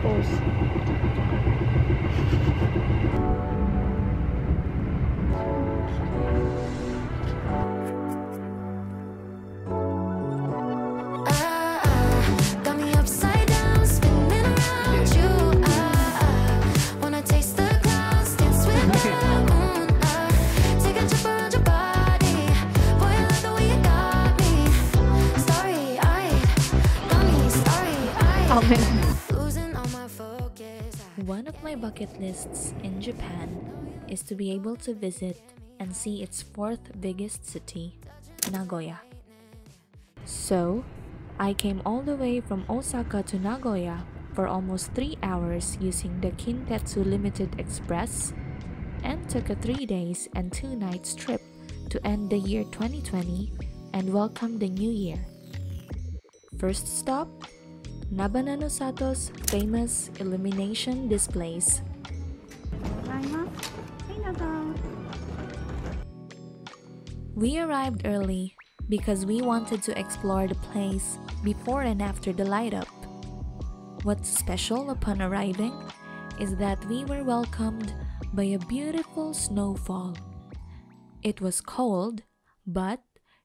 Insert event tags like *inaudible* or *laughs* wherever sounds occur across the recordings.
pose. Bucket lists in Japan is to be able to visit and see its fourth biggest city, Nagoya. So, I came all the way from Osaka to Nagoya for almost 3 hours using the Kintetsu Limited Express and took a 3 days and 2 nights trip to end the year 2020 and welcome the new year. First stop, Nabana no Sato's famous illumination displays. We arrived early because we wanted to explore the place before and after the light up. What's special upon arriving is that we were welcomed by a beautiful snowfall. It was cold, but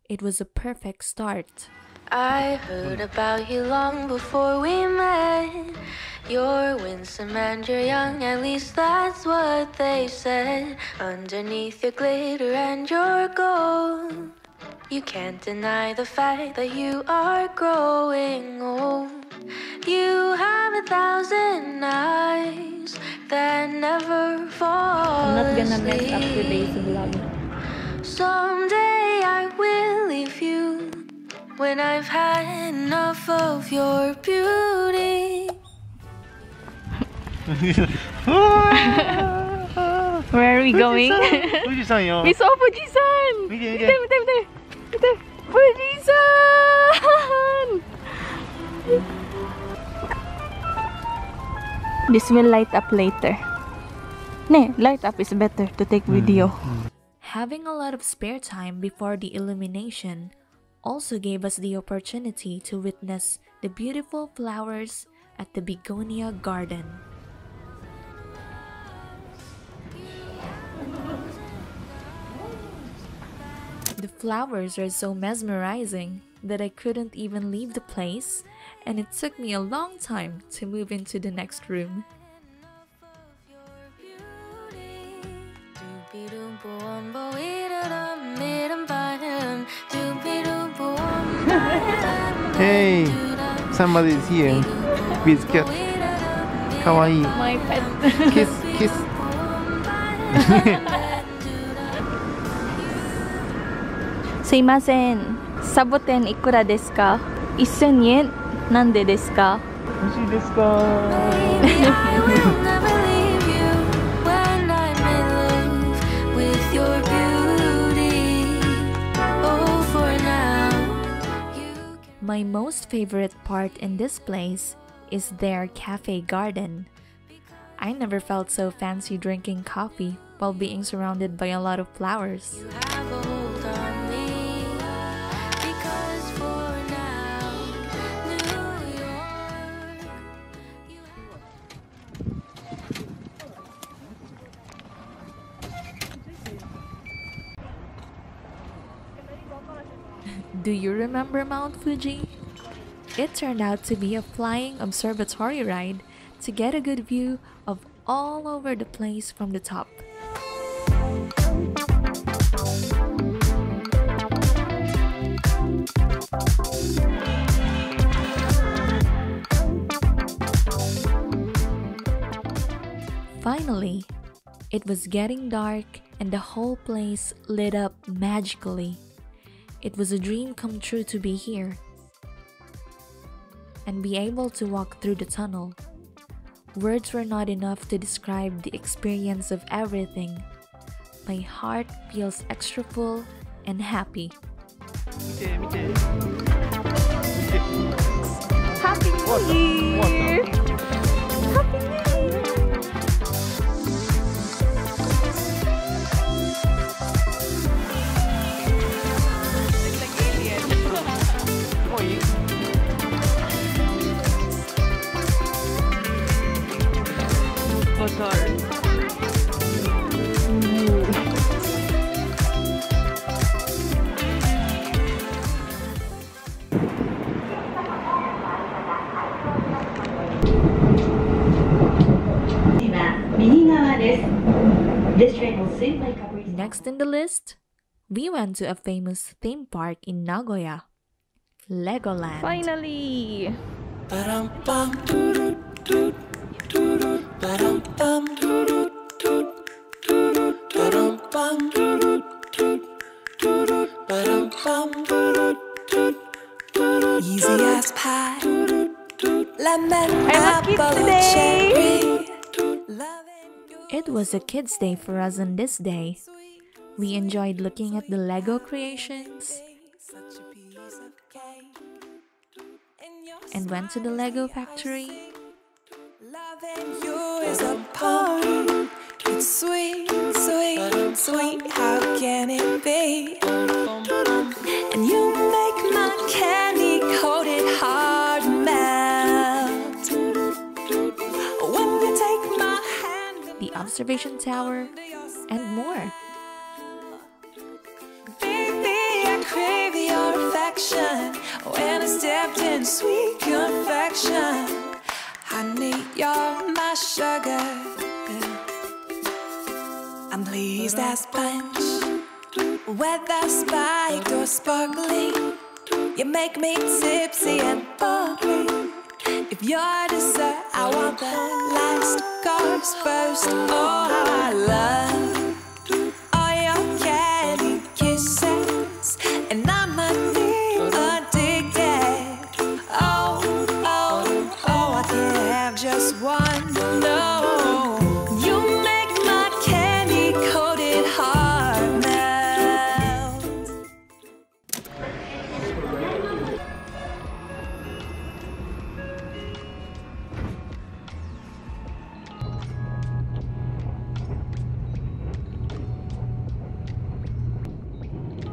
it was a perfect start. I heard about you long before we met. You're winsome and you're young, at least that's what they said. Underneath your glitter and your gold, you can't deny the fact that you are growing old. You have a thousand eyes that never fall I'm not gonna mess up today's vlog. Someday when I've had enough of your beauty. *laughs* Where are we going? We saw Fuji-san. This will light up later. Ne, light up is better to take video. Having a lot of spare time before the illumination also gave us the opportunity to witness the beautiful flowers at the Begonia Garden. The flowers are so mesmerizing that I couldn't even leave the place, and it took me a long time to move into the next room. Hey somebody is here with cat かわいい My pet. kiss kiss すいません。サボテンいくらですか ?1000 円なんでですか欲しいですか My most favorite part in this place is their cafe garden. I never felt so fancy drinking coffee while being surrounded by a lot of flowers. Do you remember Mount Fuji? It turned out to be a flying observatory ride to get a good view of all over the place from the top. Finally, it was getting dark and the whole place lit up magically. It was a dream come true to be here and be able to walk through the tunnel. Words were not enough to describe the experience of everything. My heart feels extra full and happy. Happy New Year! Next in the list, we went to a famous theme park in Nagoya, Legoland. Finally! Easy as pie. Lemon I'm a kid apple cherry. It was a kids' day for us on this day. We enjoyed looking at the Lego creations such a piece of cake. In your and went to the Lego factory. Loving you is a poem. It's sweet, sweet, sweet. How can it be? And you make my candy coated heart melt. When you take my hand the observation tower, and more. Baby, I crave your affection. When I stepped in sweet confection, honey, you're my sugar. I'm pleased as punch, whether spiked or sparkling. You make me tipsy and bubbly. If you're dessert, I want the last course first. Oh, how I love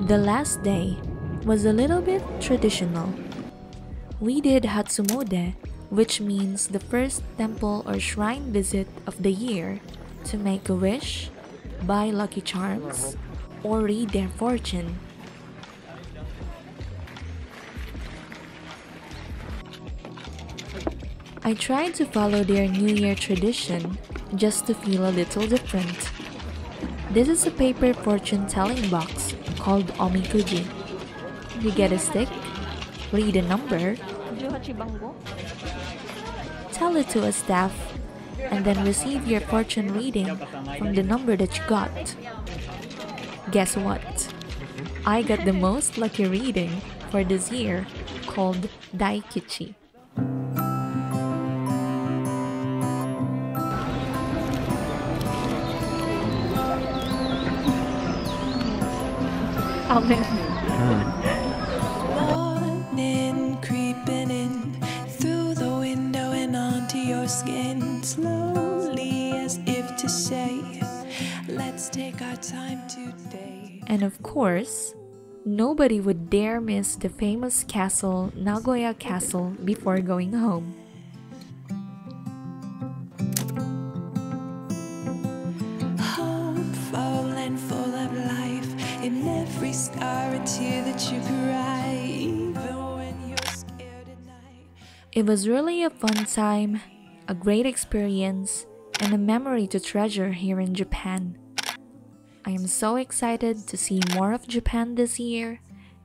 The last day was a little bit traditional. We did Hatsumode, which means the first temple or shrine visit of the year to make a wish, buy lucky charms, or read their fortune. I tried to follow their New Year tradition just to feel a little different. This is a paper fortune telling box called Omikuji. You get a stick, read a number, tell it to a staff, and then receive your fortune reading from the number that you got. Guess what? I got the most lucky reading for this year called Daikichi. Morning creeping in through the window and onto your skin, slowly as if to say, Let's take our time today. And of course, nobody would dare miss the famous castle, Nagoya Castle, before going home. It was really a fun time, a great experience, and a memory to treasure here in Japan. I am so excited to see more of Japan this year,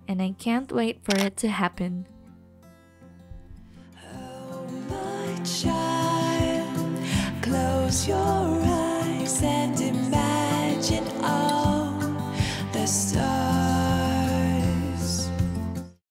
and I can't wait for it to happen. Oh,